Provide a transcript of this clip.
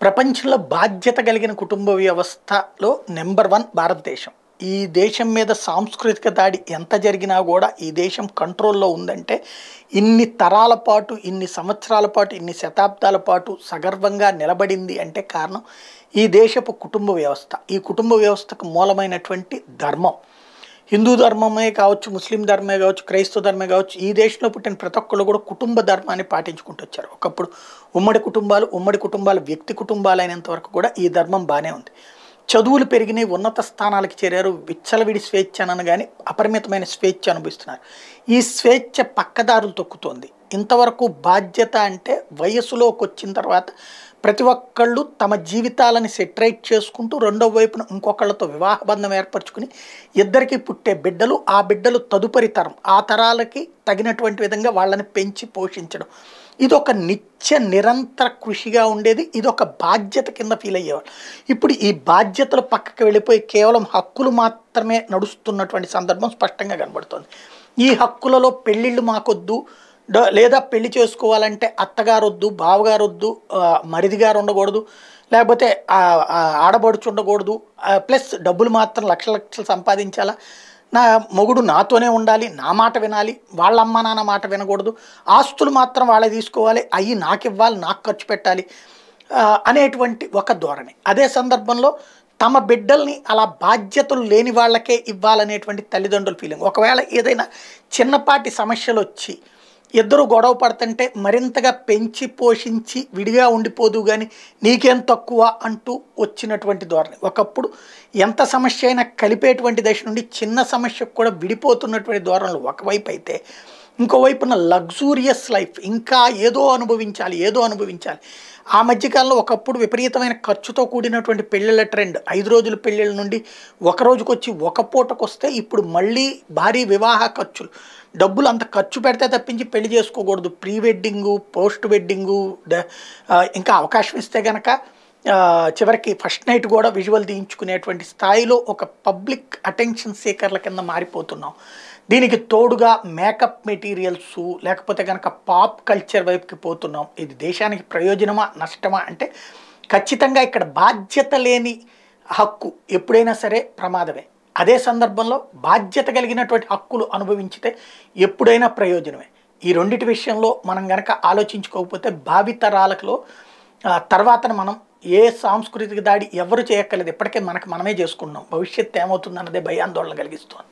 ప్రపంచంలో బాధ్యత కలిగిన కుటుంబ వ్యవస్థలో నెంబర్ వన్ భారతదేశం. ఈ దేశం మీద సాంస్కృతిక దాడి ఎంత జరిగినా కూడా ఈ దేశం కంట్రోల్లో ఉందంటే ఇన్ని తరాల పాటు ఇన్ని సంవత్సరాల పాటు ఇన్ని శతాబ్దాల పాటు సగర్వంగా నిలబడింది అంటే కారణం ఈ దేశపు కుటుంబ వ్యవస్థ. ఈ కుటుంబ వ్యవస్థకు మూలమైనటువంటి ధర్మం. హిందూ ధర్మమే కావచ్చు ముస్లిం ధర్మమే కావచ్చు క్రైస్తవ ధర్మమే కావచ్చు ఈ దేశంలో పుట్టిన ప్రతి ఒక్కళ్ళు కూడా కుటుంబ ధర్మాన్ని పాటించుకుంటూ వచ్చారు. ఒకప్పుడు ఉమ్మడి కుటుంబాలు ఉమ్మడి కుటుంబాలు వ్యక్తి కుటుంబాలు అయినంత వరకు కూడా ఈ ధర్మం బాగానే ఉంది. చదువులు పెరిగినాయి ఉన్నత స్థానాలకు చేరారు. విచ్చలవిడి స్వేచ్ఛ అనగానే అపరిమితమైన స్వేచ్ఛ అనుభవిస్తున్నారు. ఈ స్వేచ్ఛ పక్కదారులు తొక్కుతోంది. ఇంతవరకు బాధ్యత అంటే వయసులోకి వచ్చిన తర్వాత ప్రతి ఒక్కళ్ళు తమ జీవితాలని సెటరేట్ చేసుకుంటూ రెండో వైపున ఇంకొకళ్ళతో వివాహ బంధం ఏర్పరచుకుని ఇద్దరికి పుట్టే బిడ్డలు ఆ బిడ్డలు తదుపరి తరం. ఆ తరాలకి తగినటువంటి విధంగా వాళ్ళని పెంచి పోషించడం. ఇదొక నిత్య నిరంతర కృషిగా ఉండేది. ఇదొక బాధ్యత కింద ఫీల్ అయ్యేవాళ్ళు. ఇప్పుడు ఈ బాధ్యతలు పక్కకి వెళ్ళిపోయి కేవలం హక్కులు మాత్రమే నడుస్తున్నటువంటి సందర్భం స్పష్టంగా కనబడుతుంది. ఈ హక్కులలో పెళ్ళిళ్ళు మాకొద్దు లేదా పెళ్ళి చేసుకోవాలంటే అత్తగారు వద్దు బావగారు వద్దు మరిది గారు ఉండకూడదు లేకపోతే ఆడబడుచు ఉండకూడదు ప్లస్ డబ్బులు మాత్రం లక్ష లక్షలు సంపాదించాలా? నా మొగుడు నాతోనే ఉండాలి నా మాట వినాలి వాళ్ళ అమ్మ నాన్న మాట వినకూడదు ఆస్తులు మాత్రం వాళ్ళే తీసుకోవాలి అవి నాకు ఇవ్వాలి నాకు ఖర్చు పెట్టాలి అనేటువంటి ఒక ధోరణి. అదే సందర్భంలో తమ బిడ్డల్ని అలా బాధ్యతలు లేని వాళ్ళకే ఇవ్వాలనేటువంటి తల్లిదండ్రుల ఫీలింగ్ ఒకవేళ ఏదైనా చిన్నపాటి సమస్యలు వచ్చి ఇద్దరు గొడవ పడుతుంటే మరింతగా పెంచి పోషించి విడిగా ఉండిపోదు కానీ నీకేం తక్కువ అంటూ వచ్చినటువంటి ధోరణి. ఒకప్పుడు ఎంత సమస్య అయినా కలిపేటువంటి దశ నుండి చిన్న సమస్యకు కూడా విడిపోతున్నటువంటి ధోరణులు ఒకవైపు అయితే ఇంకోవైపున లగ్జూరియస్ లైఫ్ ఇంకా ఏదో అనుభవించాలి ఏదో అనుభవించాలి. ఆ మధ్యకాలంలో ఒకప్పుడు విపరీతమైన ఖర్చుతో కూడినటువంటి పెళ్ళిళ్ళ ట్రెండ్. ఐదు రోజుల పెళ్ళిళ్ళ నుండి ఒక రోజుకి వచ్చి ఒక పూటకు వస్తే ఇప్పుడు మళ్ళీ భారీ వివాహ ఖర్చులు. డబ్బులు అంత ఖర్చు పెడితే తప్పించి పెళ్ళి చేసుకోకూడదు. ప్రీ వెడ్డింగు పోస్ట్ వెడ్డింగు ఇంకా అవకాశం ఇస్తే కనుక చివరికి ఫస్ట్ నైట్ కూడా విజువల్ తీయించుకునేటువంటి స్థాయిలో ఒక పబ్లిక్ అటెన్షన్ సీకర్ల కింద మారిపోతున్నాం. దీనికి తోడుగా మేకప్ మెటీరియల్స్ లేకపోతే కనుక పాప్ కల్చర్ వైపుకి పోతున్నాం. ఇది దేశానికి ప్రయోజనమా నష్టమా అంటే ఖచ్చితంగా ఇక్కడ బాధ్యత లేని హక్కు ఎప్పుడైనా సరే ప్రమాదమే. అదే సందర్భంలో బాధ్యత కలిగినటువంటి హక్కులు అనుభవించితే ఎప్పుడైనా ప్రయోజనమే. ఈ రెండిటి విషయంలో మనం గనక ఆలోచించుకోకపోతే భావితరాలకులో తర్వాతను తర్వాతన మనం ఏ సాంస్కృతిక దాడి ఎవరు చేయక్కర్లేదు ఇప్పటికే మనకు మనమే చేసుకున్నాం భవిష్యత్ ఏమవుతుందన్నదే భయాందోళన కలిగిస్తుంది.